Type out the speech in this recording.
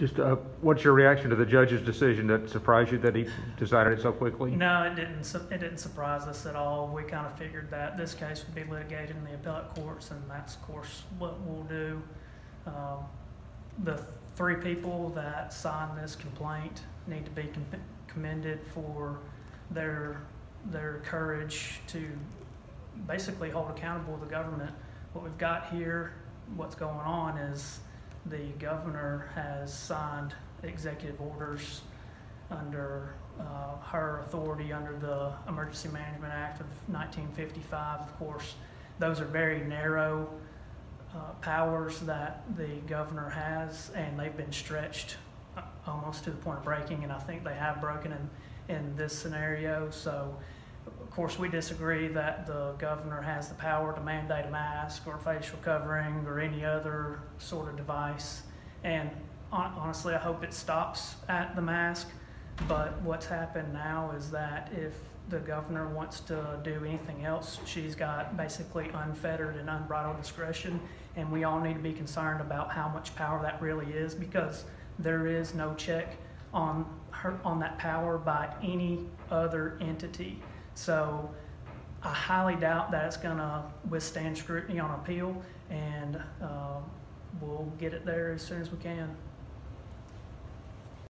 Just, uh, what's your reaction to the judge's decision that surprised you that he decided it so quickly? No, it didn't, it didn't surprise us at all. We kind of figured that this case would be litigated in the appellate courts, and that's, of course, what we'll do. Um, The three people that signed this complaint need to be com- commended for their, their courage to basically hold accountable the government. What we've got here, what's going on is the governor has signed executive orders under uh, her authority under the Emergency Management Act of 1955. Of course, those are very narrow uh, powers that the governor has, and they've been stretched uh, almost to the point of breaking, and I think they have broken in, in this scenario. So, of course, we disagree that the governor has the power to mandate a mask or facial covering or any other sort of device. And hon- honestly, I hope it stops at the mask. But what's happened now is that if the governor wants to do anything else, she's got basically unfettered and unbridled discretion. And we all need to be concerned about how much power that really is because there is no check on her, on that power by any other entity. So I highly doubt that it's gonna withstand scrutiny on appeal and, um, we'll get it there as soon as we can.